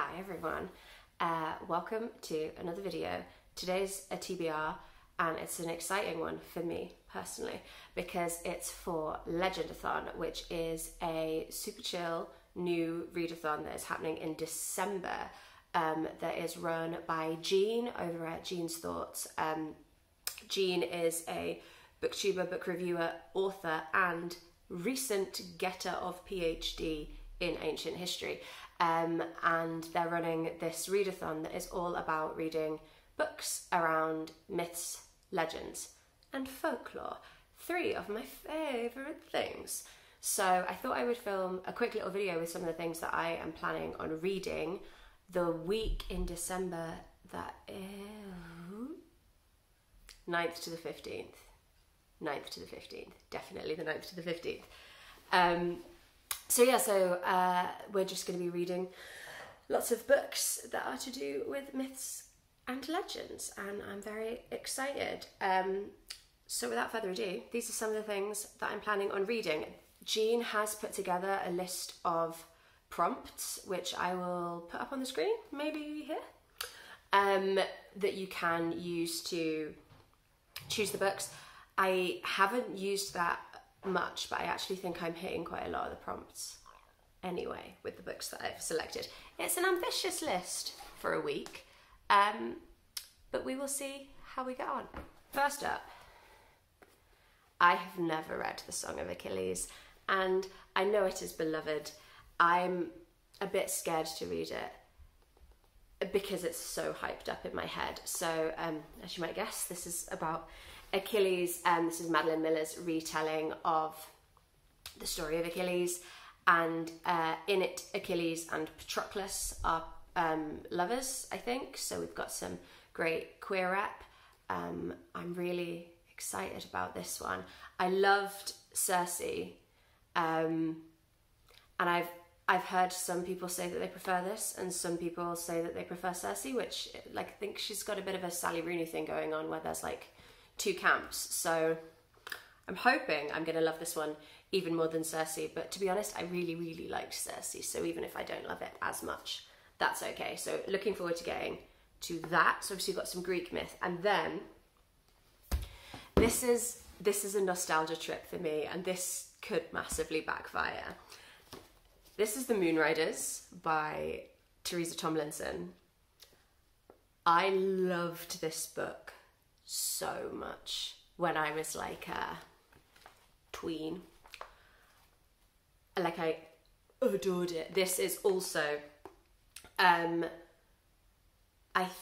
Hi everyone, uh, welcome to another video. Today's a TBR and it's an exciting one for me personally because it's for Legendathon, which is a super chill new readathon that is happening in December um, that is run by Jean over at Jean's Thoughts. Um, Jean is a booktuber, book reviewer, author, and recent getter of PhD in ancient history. Um, and they're running this readathon that is all about reading books around myths, legends, and folklore. Three of my favourite things. So I thought I would film a quick little video with some of the things that I am planning on reading the week in December that is 9th to the 15th. 9th to the 15th. Definitely the 9th to the 15th. Um, so yeah, so uh, we're just going to be reading lots of books that are to do with myths and legends, and I'm very excited. Um, so without further ado, these are some of the things that I'm planning on reading. Jean has put together a list of prompts, which I will put up on the screen, maybe here, um, that you can use to choose the books. I haven't used that much, but I actually think I'm hitting quite a lot of the prompts anyway with the books that I've selected. It's an ambitious list for a week, um, but we will see how we get on. First up, I have never read The Song of Achilles, and I know it is beloved. I'm a bit scared to read it because it's so hyped up in my head. So, um, as you might guess, this is about Achilles, and um, this is Madeline Miller's retelling of the story of Achilles. And uh, in it, Achilles and Patroclus are um, lovers, I think. So we've got some great queer rep. Um, I'm really excited about this one. I loved Circe, um, and I've I've heard some people say that they prefer this, and some people say that they prefer Circe, which like I think she's got a bit of a Sally Rooney thing going on, where there's like two camps. So I'm hoping I'm to love this one even more than Circe. But to be honest, I really, really liked Circe. So even if I don't love it as much, that's okay. So looking forward to getting to that. So obviously you've got some Greek myth. And then this is this is a nostalgia trip for me and this could massively backfire. This is The Moon Riders by Theresa Tomlinson. I loved this book so much when I was like a tween. Like I adored it. This is also, um, I, th-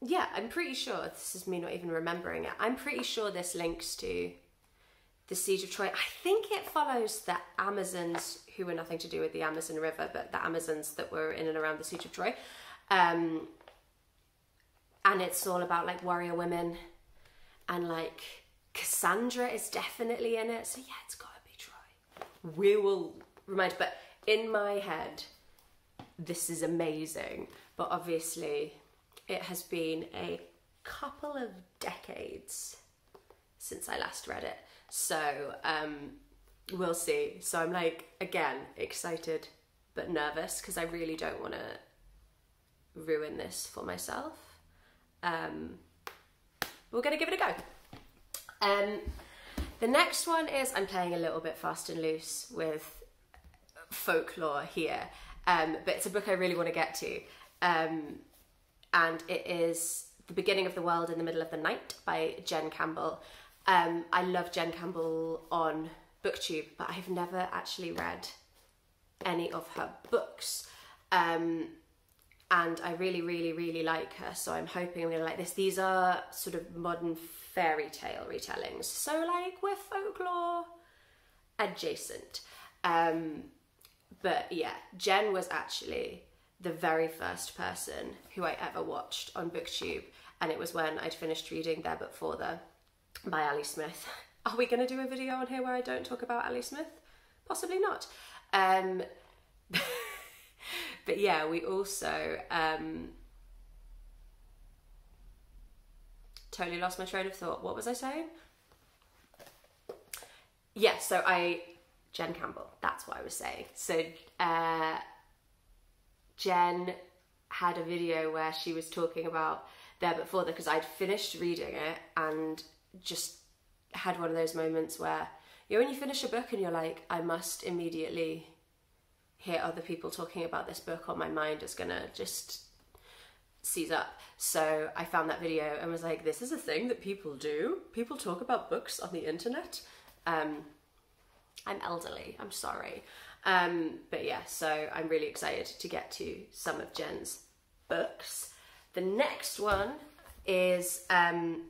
yeah, I'm pretty sure this is me not even remembering it. I'm pretty sure this links to the siege of Troy. I think it follows the Amazons who were nothing to do with the Amazon River, but the Amazons that were in and around the siege of Troy. Um, and it's all about like warrior women and like Cassandra is definitely in it. So yeah, it's gotta be Troy. We will remind, but in my head, this is amazing. But obviously, it has been a couple of decades since I last read it. So um, we'll see. So I'm like, again, excited but nervous because I really don't want to ruin this for myself. Um, we're going to give it a go. Um, the next one is I'm playing a little bit fast and loose with folklore here, um, but it's a book I really want to get to. Um, and it is The Beginning of the World in the Middle of the Night by Jen Campbell. Um, I love Jen Campbell on BookTube, but I've never actually read any of her books. Um, and I really, really, really like her. So I'm hoping I'm gonna like this. These are sort of modern fairy tale retellings. So like we're folklore adjacent. Um, but yeah, Jen was actually the very first person who I ever watched on BookTube, and it was when I'd finished reading There But For The by Ali Smith. Are we to do a video on here where I don't talk about Ali Smith? Possibly not. Um, but yeah, we also um, totally lost my train of thought. What was I saying? Yeah, so I Jen Campbell. That's what I was saying. So uh, Jen had a video where she was talking about There But For The because I'd finished reading it and just had one of those moments where you know when you finish a book and you're like, I must immediately hear other people talking about this book on my mind is gonna just seize up. So I found that video and was like, this is a thing that people do. People talk about books on the internet. Um, I'm elderly, I'm sorry. Um, but yeah, so I'm really excited to get to some of Jen's books. The next one is um,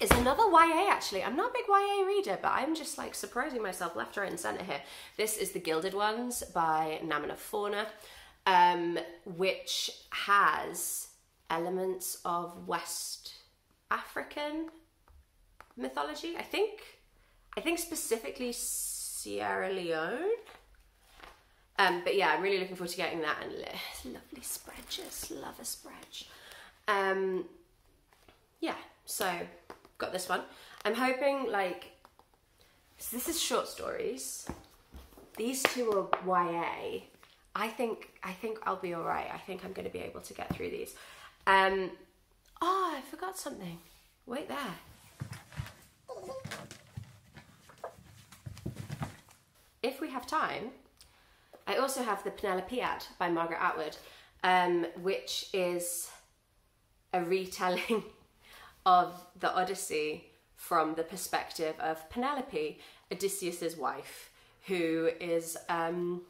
is another YA actually. I'm not a big YA reader, but I'm just like surprising myself left, right, and centre here. This is The Gilded Ones by Namina Forna, um, which has elements of West African mythology. I think, I think specifically Sierra Leone. Um, but yeah, I'm really looking forward to getting that and lovely spread, just love a spread. Um, yeah, so got this one. I'm hoping like so this is short stories. These two are YA. I think I think I'll be all right. I think I'm going to be able to get through these. Um, oh, I forgot something. Wait there. If we have time, I also have the Penelopiad by Margaret Atwood, um, which is a retelling of the Odyssey from the perspective of Penelope, Odysseus's wife, who is, um,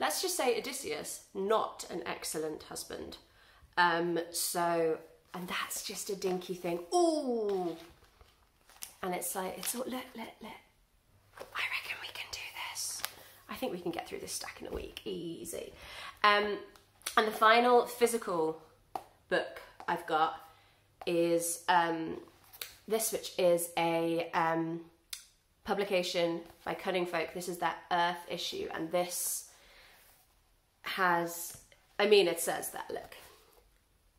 let's just say, Odysseus, not an excellent husband. Um, so, and that's just a dinky thing. Ooh! And it's like, it's all, look, look, look. I reckon we can do this. I think we can get through this stack in a week, easy. Um, and the final physical book I've got is um, this, which is a um, publication by Cunning Folk. This is that Earth issue, and this has, I mean, it says that, look,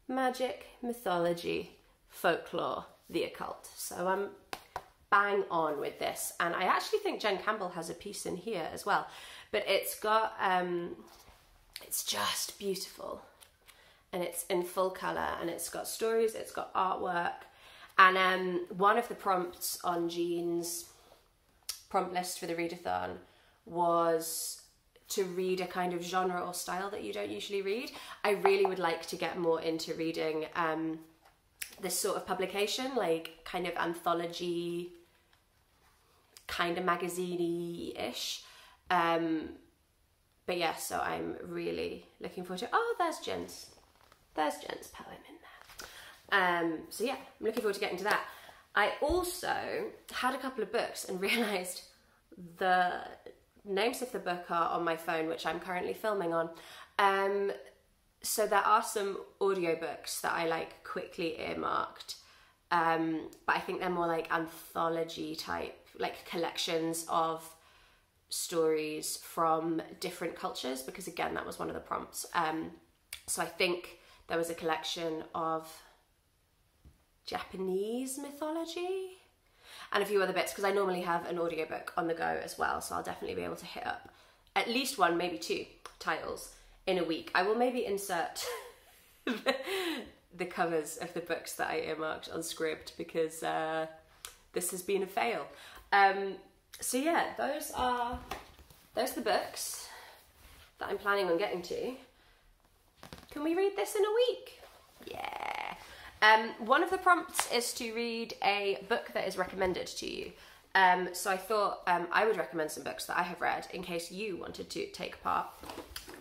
magic, mythology, folklore, the occult. So I'm bang on with this. And I actually think Jen Campbell has a piece in here as well. But it's got, um, it's just beautiful and it's in full color and it's got stories, it's got artwork. And um, one of the prompts on Jean's prompt list for the readathon was to read a kind of genre or style that you don't usually read. I really would like to get more into reading um, this sort of publication, like kind of anthology, kind of magazine ish. Um, but yeah, so I'm really looking forward to. Oh, there's Jen's there's Jen's poem in there. Um, so yeah, I'm looking forward to getting to that. I also had a couple of books and realised the names of the book are on my phone, which I'm currently filming on. Um, so there are some audiobooks that I like quickly earmarked, um, but I think they're more like anthology type, like collections of stories from different cultures, because again, that was one of the prompts. Um, so I think there was a collection of Japanese mythology and a few other bits because I normally have an audiobook on the go as well, so I'll definitely be able to hit up at least one, maybe two titles in a week. I will maybe insert the covers of the books that I earmarked on Scribd because uh, this has been a fail. Um, so yeah, those are those are the books that I'm planning on getting to. Can we read this in a week? Yeah. Um, one of the prompts is to read a book that is recommended to you. Um, so I thought um, I would recommend some books that I have read in case you wanted to take part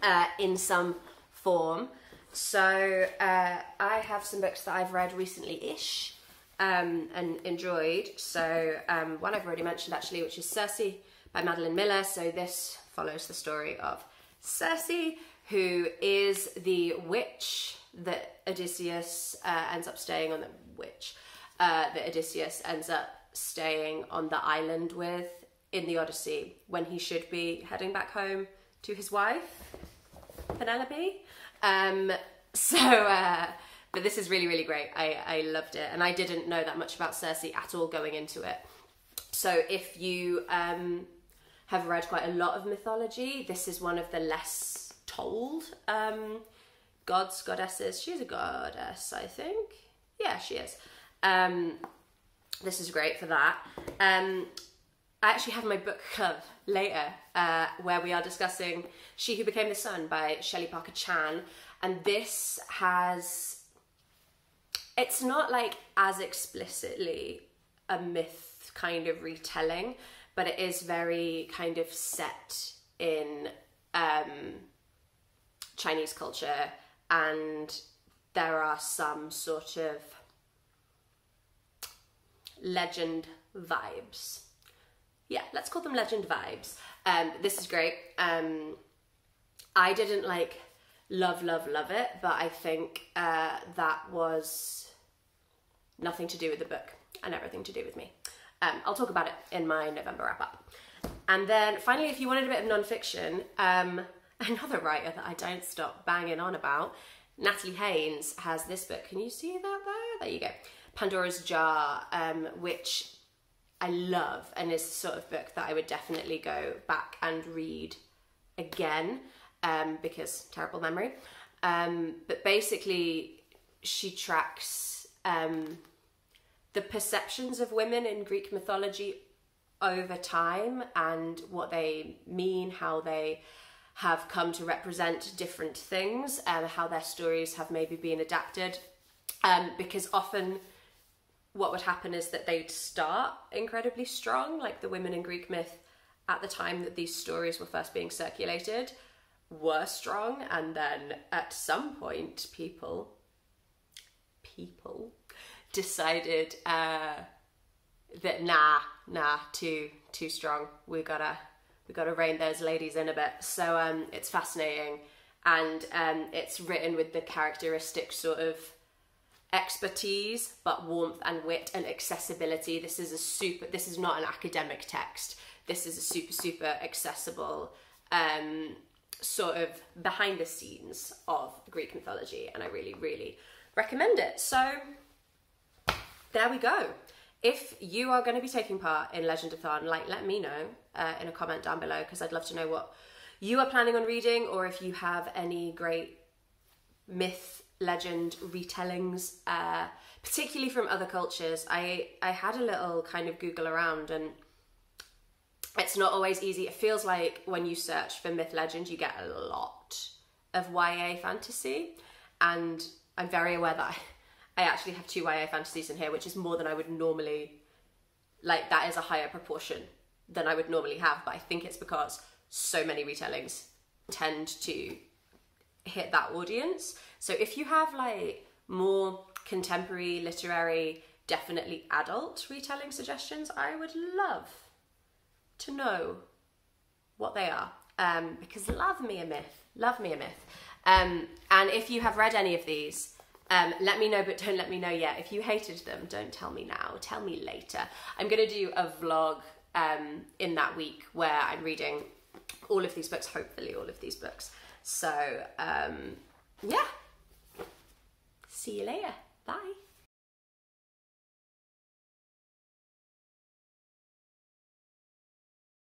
uh, in some form. So uh, I have some books that I've read recently-ish um, and enjoyed. So um, one I've already mentioned actually, which is Circe by Madeline Miller. So this follows the story of Circe, who is the witch that Odysseus uh, ends up staying on the witch uh, that Odysseus ends up staying on the island with in the Odyssey when he should be heading back home to his wife Penelope. Um, so, uh, but this is really really great. I I loved it, and I didn't know that much about Circe at all going into it. So if you um, have read quite a lot of mythology, this is one of the less told. Um, gods, goddesses. She's a goddess, I think. Yeah, she is. Um, this is great for that. Um, I actually have my book club later uh, where we are discussing She Who Became the Sun by Shelley Parker Chan. And this has. It's not like as explicitly a myth kind of retelling, but it is very kind of set in um, Chinese culture and there are some sort of legend vibes. Yeah, let's call them legend vibes. Um, this is great. Um, I didn't like love, love, love it, but I think uh, that was nothing to do with the book and everything to do with me. Um, I'll talk about it in my November wrap up. And then finally, if you wanted a bit of non-fiction, um, another writer that I don't stop banging on about, Natalie Haynes has this book. Can you see that there? There you go. Pandora's Jar, um, which I love and is the sort of book that I would definitely go back and read again um, because terrible memory. Um, but basically, she tracks um, the perceptions of women in Greek mythology over time and what they mean, how they have come to represent different things, and how their stories have maybe been adapted. Um, because often what would happen is that they'd start incredibly strong, like the women in Greek myth at the time that these stories were first being circulated were strong, and then at some point, people, people decided uh, that nah, nah, too too strong. We gotta we gotta rein those ladies in a bit. So um, it's fascinating, and um, it's written with the characteristic sort of expertise, but warmth and wit and accessibility. This is a super. This is not an academic text. This is a super super accessible. Um, sort of behind the scenes of Greek mythology, and I really, really recommend it. So, there we go if you are going to be taking part in legend Legendathon, like let me know uh, in a comment down below because I'd love to know what you are planning on reading or if you have any great myth, legend retellings, uh, particularly from other cultures. I I had a little kind of Google around and it's not always easy. It feels like when you search for myth legend, you get a lot of YA fantasy, and I'm very aware that I, I actually have two YA fantasies in here, which is more than I would normally like that is a higher proportion than I would normally have, but I think it's because so many retellings tend to hit that audience. So if you have like more contemporary, literary, definitely adult retelling suggestions, I would love to know what they are. Um, because love me a myth, love me a myth. Um, and if you have read any of these, um, let me know, but don't let me know yet. If you hated them, don't tell me now. Tell me later. I'm going to do a vlog um, in that week where I'm reading all of these books, hopefully all of these books. So, um, yeah. See you later. Bye.